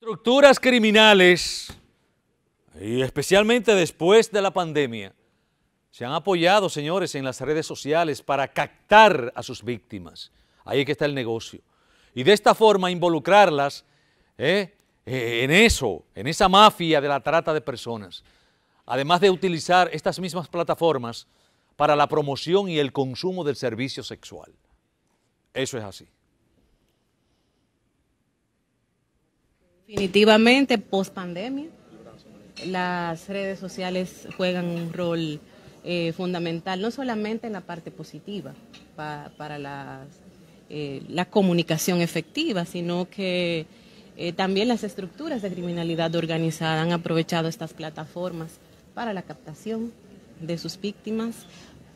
Estructuras criminales, y especialmente después de la pandemia, se han apoyado, señores, en las redes sociales para captar a sus víctimas. Ahí es que está el negocio. Y de esta forma involucrarlas eh, eh, en eso, en esa mafia de la trata de personas. Además de utilizar estas mismas plataformas para la promoción y el consumo del servicio sexual. Eso es así. Definitivamente, post pandemia, las redes sociales juegan un rol eh, fundamental, no solamente en la parte positiva para eh, la comunicación efectiva, sino que eh, también las estructuras de criminalidad organizada han aprovechado estas plataformas para la captación de sus víctimas,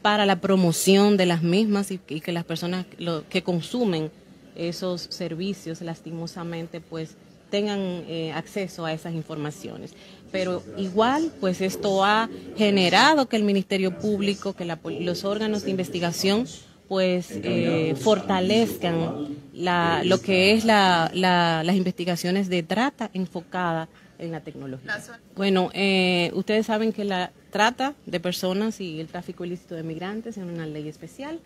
para la promoción de las mismas y, que las personas que consumen esos servicios lastimosamente pues tengan eh, acceso a esas informaciones. Pero igual, pues esto ha generado que el Ministerio Público, que los órganos de investigación, pues eh, fortalezcan lo que es las investigaciones de trata enfocada en la tecnología. Bueno, eh, ustedes saben que la trata de personas y el tráfico ilícito de migrantes es una ley especial.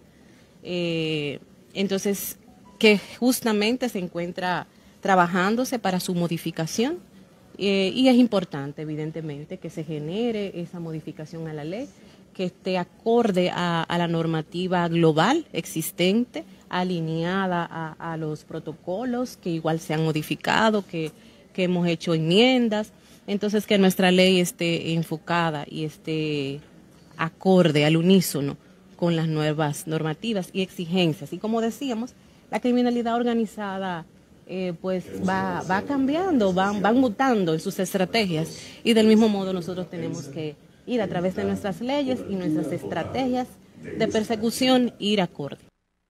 entonces, que justamente se encuentra trabajándose para su modificación eh, y es importante, evidentemente, que se genere esa modificación a la ley, que esté acorde a, la normativa global existente, alineada a, los protocolos que igual se han modificado, que, que hemos hecho enmiendas. Entonces, que nuestra ley esté enfocada y esté acorde, al unísono, con las nuevas normativas y exigencias. Y como decíamos, la criminalidad organizada eh, pues va, va cambiando, van, van mutando en sus estrategias y del mismo modo nosotros tenemos que ir a través de nuestras leyes y nuestras estrategias de persecución, ir acorde.